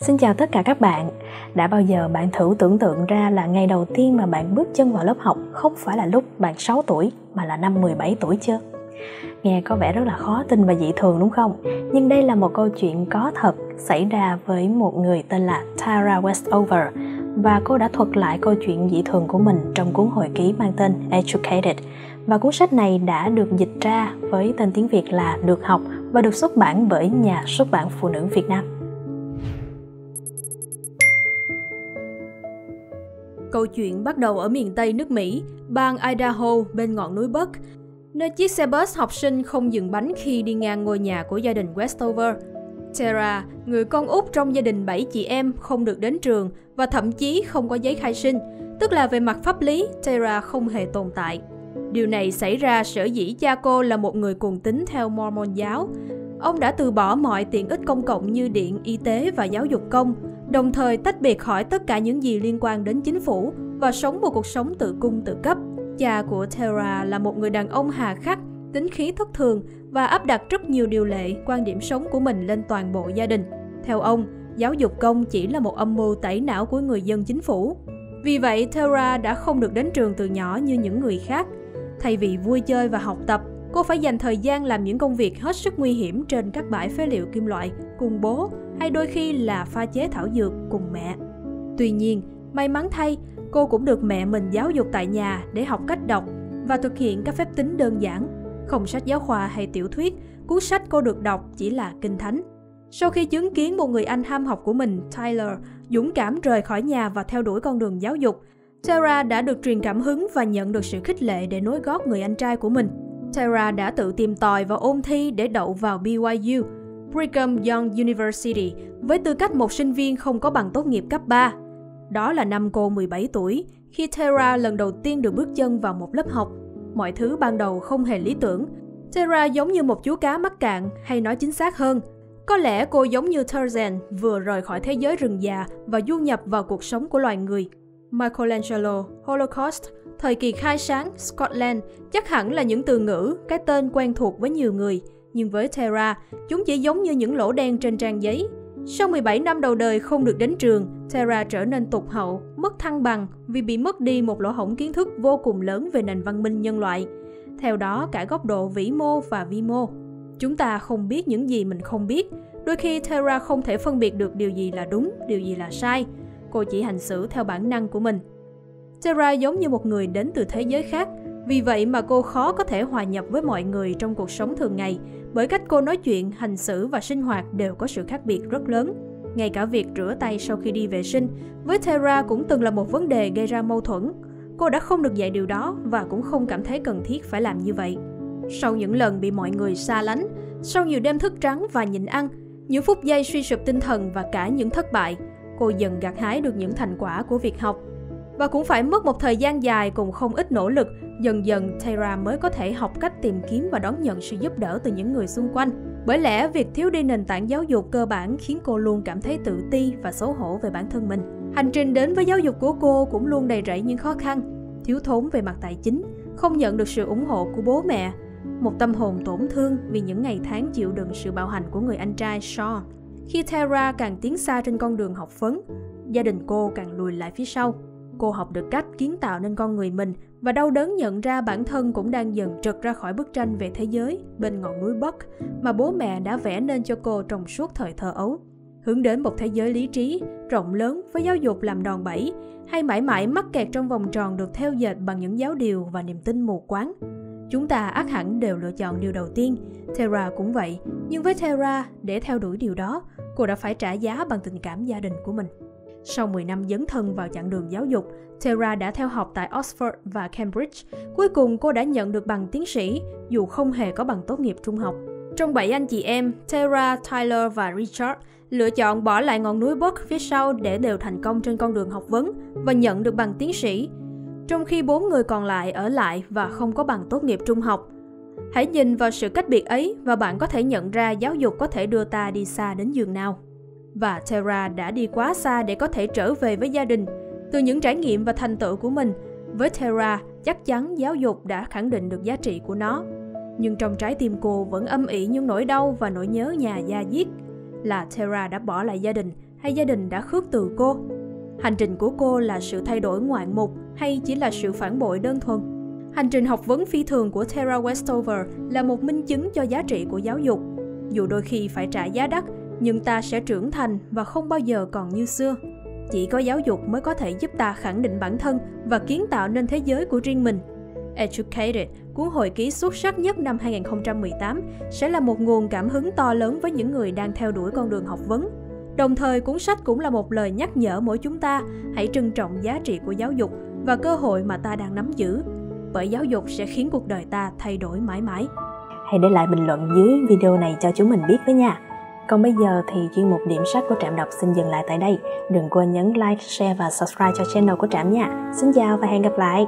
Xin chào tất cả các bạn. Đã bao giờ bạn thử tưởng tượng ra là ngày đầu tiên mà bạn bước chân vào lớp học không phải là lúc bạn 6 tuổi, mà là năm 17 tuổi chưa? Nghe có vẻ rất là khó tin và dị thường đúng không? Nhưng đây là một câu chuyện có thật xảy ra với một người tên là Tara Westover và cô đã thuật lại câu chuyện dị thường của mình trong cuốn hồi ký mang tên Educated. Và cuốn sách này đã được dịch ra với tên tiếng Việt là Được học và được xuất bản bởi nhà xuất bản Phụ nữ Việt Nam. Câu chuyện bắt đầu ở miền Tây nước Mỹ, bang Idaho bên ngọn núi Buck, nơi chiếc xe bus học sinh không dừng bánh khi đi ngang ngôi nhà của gia đình Westover. Tara, người con út trong gia đình 7 chị em, không được đến trường và thậm chí không có giấy khai sinh, tức là về mặt pháp lý, Tara không hề tồn tại. Điều này xảy ra sở dĩ cha cô là một người cuồng tín theo Mormon giáo. Ông đã từ bỏ mọi tiện ích công cộng như điện, y tế và giáo dục công, đồng thời tách biệt khỏi tất cả những gì liên quan đến chính phủ và sống một cuộc sống tự cung tự cấp. Cha của Tara là một người đàn ông hà khắc, tính khí thất thường và áp đặt rất nhiều điều lệ, quan điểm sống của mình lên toàn bộ gia đình. Theo ông, giáo dục công chỉ là một âm mưu tẩy não của người dân chính phủ. Vì vậy, Tara đã không được đến trường từ nhỏ như những người khác. Thay vì vui chơi và học tập, cô phải dành thời gian làm những công việc hết sức nguy hiểm trên các bãi phế liệu kim loại cùng bố hay đôi khi là pha chế thảo dược cùng mẹ. Tuy nhiên, may mắn thay, cô cũng được mẹ mình giáo dục tại nhà để học cách đọc và thực hiện các phép tính đơn giản. Không sách giáo khoa hay tiểu thuyết, cuốn sách cô được đọc chỉ là kinh thánh. Sau khi chứng kiến một người anh ham học của mình, Tyler, dũng cảm rời khỏi nhà và theo đuổi con đường giáo dục, Tara đã được truyền cảm hứng và nhận được sự khích lệ để nối gót người anh trai của mình. Tara đã tự tìm tòi và ôn thi để đậu vào BYU, Brigham Young University, với tư cách một sinh viên không có bằng tốt nghiệp cấp 3. Đó là năm cô 17 tuổi, khi Tara lần đầu tiên được bước chân vào một lớp học. Mọi thứ ban đầu không hề lý tưởng. Tara giống như một chú cá mắc cạn, hay nói chính xác hơn, có lẽ cô giống như Tarzan vừa rời khỏi thế giới rừng già và du nhập vào cuộc sống của loài người. Michelangelo, Holocaust, thời kỳ khai sáng, Scotland chắc hẳn là những từ ngữ, cái tên quen thuộc với nhiều người. Nhưng với Terra, chúng chỉ giống như những lỗ đen trên trang giấy. Sau 17 năm đầu đời không được đến trường, Terra trở nên tụt hậu, mất thăng bằng vì bị mất đi một lỗ hổng kiến thức vô cùng lớn về nền văn minh nhân loại. Theo đó cả góc độ vĩ mô và vi mô. Chúng ta không biết những gì mình không biết. Đôi khi Terra không thể phân biệt được điều gì là đúng, điều gì là sai. Cô chỉ hành xử theo bản năng của mình. Tara giống như một người đến từ thế giới khác, vì vậy mà cô khó có thể hòa nhập với mọi người trong cuộc sống thường ngày, bởi cách cô nói chuyện, hành xử và sinh hoạt đều có sự khác biệt rất lớn. Ngay cả việc rửa tay sau khi đi vệ sinh, với Tara cũng từng là một vấn đề gây ra mâu thuẫn. Cô đã không được dạy điều đó và cũng không cảm thấy cần thiết phải làm như vậy. Sau những lần bị mọi người xa lánh, sau nhiều đêm thức trắng và nhịn ăn, những phút giây suy sụp tinh thần và cả những thất bại, cô dần gặt hái được những thành quả của việc học. Và cũng phải mất một thời gian dài cùng không ít nỗ lực, dần dần Tara mới có thể học cách tìm kiếm và đón nhận sự giúp đỡ từ những người xung quanh. Bởi lẽ việc thiếu đi nền tảng giáo dục cơ bản khiến cô luôn cảm thấy tự ti và xấu hổ về bản thân mình. Hành trình đến với giáo dục của cô cũng luôn đầy rẫy những khó khăn, thiếu thốn về mặt tài chính, không nhận được sự ủng hộ của bố mẹ, một tâm hồn tổn thương vì những ngày tháng chịu đựng sự bạo hành của người anh trai Shaw. Khi Tara càng tiến xa trên con đường học vấn, gia đình cô càng lùi lại phía sau. Cô học được cách kiến tạo nên con người mình và đau đớn nhận ra bản thân cũng đang dần trật ra khỏi bức tranh về thế giới bên ngọn núi Bắc mà bố mẹ đã vẽ nên cho cô trong suốt thời thơ ấu. Hướng đến một thế giới lý trí, rộng lớn với giáo dục làm đòn bẩy, hay mãi mãi mắc kẹt trong vòng tròn được theo dệt bằng những giáo điều và niềm tin mù quáng. Chúng ta ác hẳn đều lựa chọn điều đầu tiên, Terra cũng vậy, nhưng với Terra, để theo đuổi điều đó, cô đã phải trả giá bằng tình cảm gia đình của mình. Sau 10 năm dấn thân vào chặng đường giáo dục, Tara đã theo học tại Oxford và Cambridge. Cuối cùng cô đã nhận được bằng tiến sĩ, dù không hề có bằng tốt nghiệp trung học. Trong 7 anh chị em, Tara, Tyler và Richard lựa chọn bỏ lại ngọn núi Buck phía sau để đều thành công trên con đường học vấn và nhận được bằng tiến sĩ. Trong khi bốn người còn lại ở lại và không có bằng tốt nghiệp trung học. Hãy nhìn vào sự cách biệt ấy và bạn có thể nhận ra giáo dục có thể đưa ta đi xa đến giường nào và Tara đã đi quá xa để có thể trở về với gia đình. Từ những trải nghiệm và thành tựu của mình, với Tara, chắc chắn giáo dục đã khẳng định được giá trị của nó. Nhưng trong trái tim cô vẫn âm ỉ những nỗi đau và nỗi nhớ nhà gia diết. Là Tara đã bỏ lại gia đình, hay gia đình đã khước từ cô? Hành trình của cô là sự thay đổi ngoạn mục hay chỉ là sự phản bội đơn thuần? Hành trình học vấn phi thường của Tara Westover là một minh chứng cho giá trị của giáo dục. Dù đôi khi phải trả giá đắt, nhưng ta sẽ trưởng thành và không bao giờ còn như xưa. Chỉ có giáo dục mới có thể giúp ta khẳng định bản thân và kiến tạo nên thế giới của riêng mình. Educated, cuốn hồi ký xuất sắc nhất năm 2018, sẽ là một nguồn cảm hứng to lớn với những người đang theo đuổi con đường học vấn. Đồng thời, cuốn sách cũng là một lời nhắc nhở mỗi chúng ta hãy trân trọng giá trị của giáo dục và cơ hội mà ta đang nắm giữ. Bởi giáo dục sẽ khiến cuộc đời ta thay đổi mãi mãi. Hãy để lại bình luận dưới video này cho chúng mình biết với nha. Còn bây giờ thì chuyên mục điểm sách của Trạm đọc xin dừng lại tại đây. Đừng quên nhấn like, share và subscribe cho channel của Trạm nha. Xin chào và hẹn gặp lại!